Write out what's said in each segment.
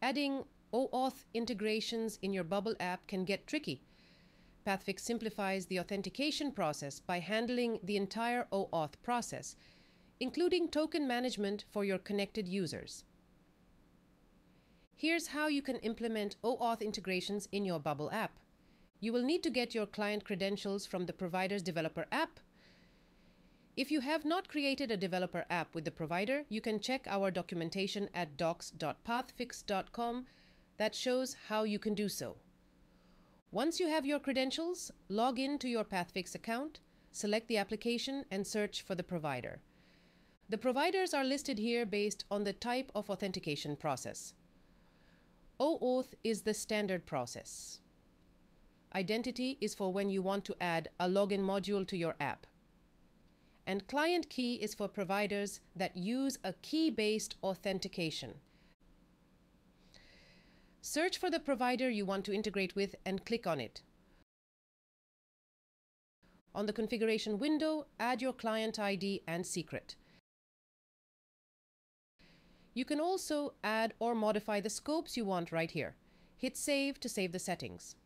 Adding OAuth integrations in your Bubble app can get tricky. Pathfix simplifies the authentication process by handling the entire OAuth process, including token management for your connected users. Here's how you can implement OAuth integrations in your Bubble app. You will need to get your client credentials from the provider's developer app. If you have not created a developer app with the provider, you can check our documentation at docs.pathfix.com that shows how you can do so. Once you have your credentials, log in to your Pathfix account, select the application, and search for the provider. The providers are listed here based on the type of authentication process. OAuth is the standard process. Identity is for when you want to add a login module to your app. And client key is for providers that use a key-based authentication. Search for the provider you want to integrate with and click on it. On the configuration window, add your client ID and secret. You can also add or modify the scopes you want right here. Hit Save to save the settings.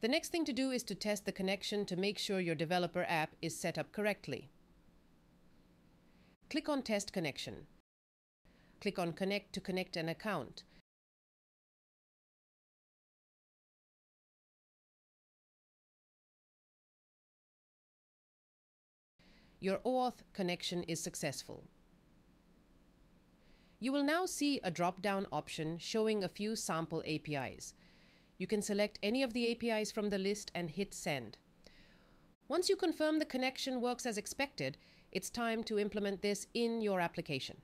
The next thing to do is to test the connection to make sure your developer app is set up correctly. Click on Test Connection. Click on Connect to connect an account. Your OAuth connection is successful. You will now see a drop-down option showing a few sample APIs. You can select any of the APIs from the list and hit Send. Once you confirm the connection works as expected, it's time to implement this in your application.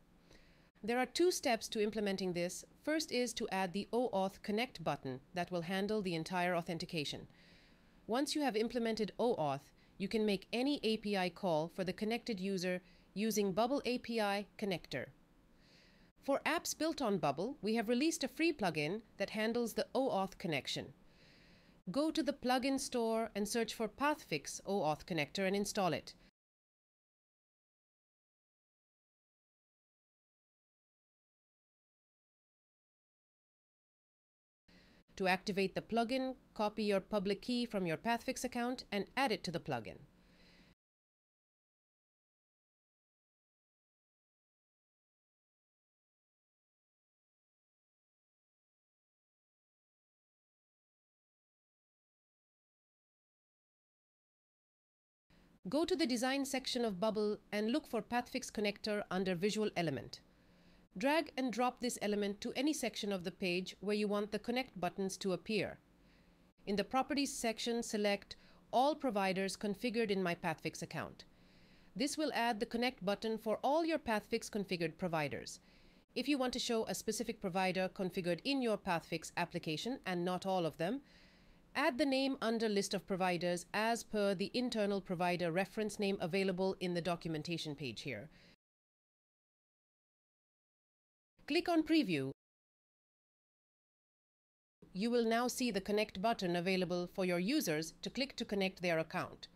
There are two steps to implementing this. First is to add the OAuth Connect button that will handle the entire authentication. Once you have implemented OAuth, you can make any API call for the connected user using Bubble API Connector. For apps built on Bubble, we have released a free plugin that handles the OAuth connection. Go to the plugin store and search for Pathfix OAuth connector and install it. To activate the plugin, copy your public key from your Pathfix account and add it to the plugin. Go to the Design section of Bubble and look for Pathfix Connector under Visual Element. Drag and drop this element to any section of the page where you want the Connect buttons to appear. In the Properties section, select All providers configured in my Pathfix account. This will add the Connect button for all your Pathfix configured providers. If you want to show a specific provider configured in your Pathfix application and not all of them, Add the name under list of providers as per the internal provider reference name available in the documentation page here. Click on Preview. You will now see the Connect button available for your users to click to connect their account.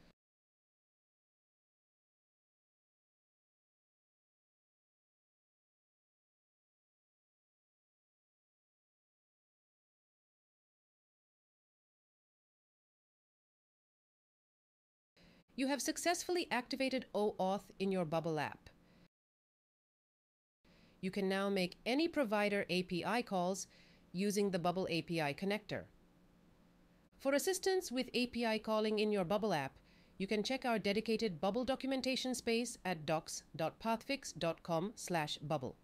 You have successfully activated OAuth in your Bubble app. You can now make any provider API calls using the Bubble API connector. For assistance with API calling in your Bubble app, you can check our dedicated Bubble documentation space at docs.pathfix.com/bubble.